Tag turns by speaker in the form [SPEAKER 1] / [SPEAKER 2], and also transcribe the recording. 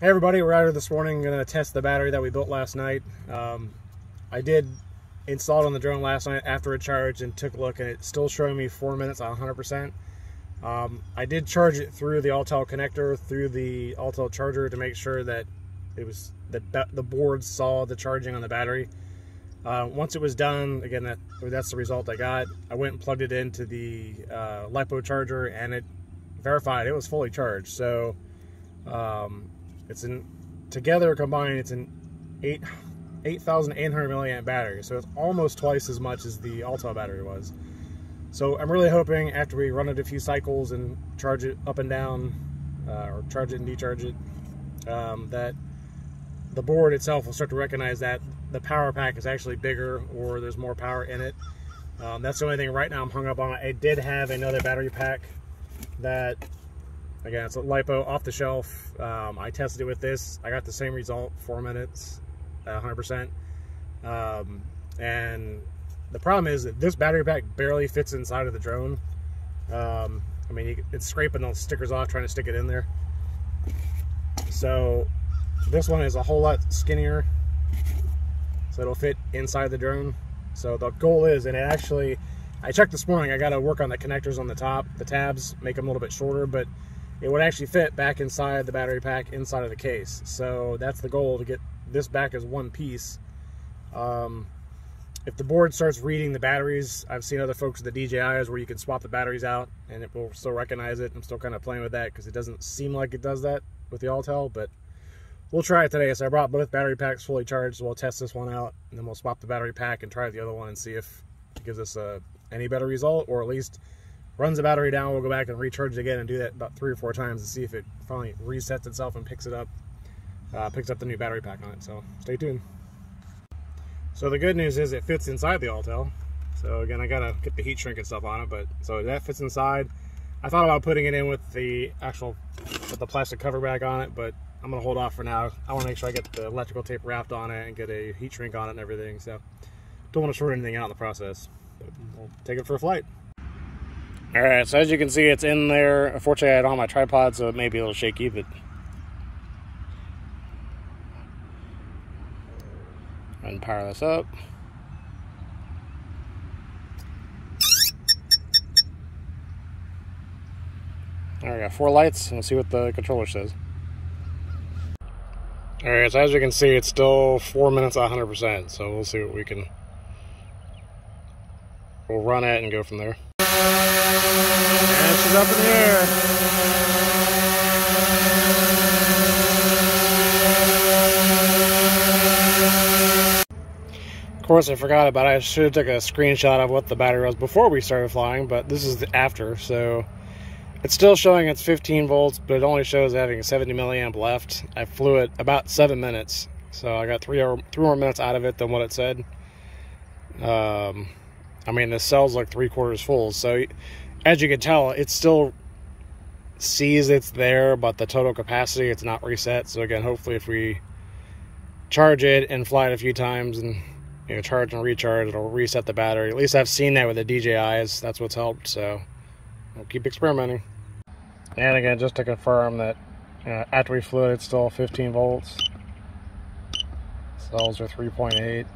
[SPEAKER 1] Hey everybody, we're out here this morning going to test the battery that we built last night. Um, I did install it on the drone last night after it charged and took a look and it's still showing me 4 minutes on 100%. Um, I did charge it through the Autel connector, through the Autel charger to make sure that it was that the board saw the charging on the battery. Uh, once it was done, again, that that's the result I got. I went and plugged it into the uh, LiPo charger and it verified it was fully charged. So um, it's in together combined, it's an eight 8,800 milliamp battery. So it's almost twice as much as the Autel battery was. So I'm really hoping after we run it a few cycles and charge it up and down, uh, or charge it and decharge it, um, that the board itself will start to recognize that the power pack is actually bigger or there's more power in it. Um, that's the only thing right now I'm hung up on. I did have another battery pack that Again, it's a LiPo off the shelf. Um, I tested it with this. I got the same result, four minutes, 100%. Um, and the problem is that this battery pack barely fits inside of the drone. Um, I mean, it's scraping those stickers off trying to stick it in there. So this one is a whole lot skinnier. So it'll fit inside the drone. So the goal is, and it actually, I checked this morning, I got to work on the connectors on the top, the tabs, make them a little bit shorter, but it would actually fit back inside the battery pack inside of the case. So that's the goal to get this back as one piece. Um, if the board starts reading the batteries, I've seen other folks with the DJIs where you can swap the batteries out and it will still recognize it. I'm still kind of playing with that because it doesn't seem like it does that with the Autel, but we'll try it today. So I brought both battery packs fully charged. So we'll test this one out and then we'll swap the battery pack and try the other one and see if it gives us a, any better result or at least runs the battery down. We'll go back and recharge it again and do that about three or four times to see if it finally resets itself and picks it up, uh, picks up the new battery pack on it. So stay tuned. So the good news is it fits inside the Autel. So again, I gotta get the heat shrink and stuff on it, but so that fits inside. I thought about putting it in with the actual, with the plastic cover back on it, but I'm gonna hold off for now. I wanna make sure I get the electrical tape wrapped on it and get a heat shrink on it and everything. So don't wanna short anything out in the process. But we'll take it for a flight. All right, so as you can see, it's in there. Unfortunately, I had on my tripod, so it may be a little shaky, but and power this up. All right, got four lights, and we'll see what the controller says. All right, so as you can see, it's still four minutes 100%, so we'll see what we can, we'll run it and go from there. And she's up in the air. Of course, I forgot about it. I should have took a screenshot of what the battery was before we started flying, but this is after, so it's still showing it's 15 volts, but it only shows having 70 milliamp left. I flew it about seven minutes, so I got three, or, three more minutes out of it than what it said. Um, I mean, the cell's like three quarters full, so as you can tell, it still sees it's there, but the total capacity, it's not reset. So again, hopefully if we charge it and fly it a few times and you know, charge and recharge, it'll reset the battery. At least I've seen that with the DJIs. That's what's helped. So we'll keep experimenting. And again, just to confirm that after we flew it, it's still 15 volts. Cells are 3.8.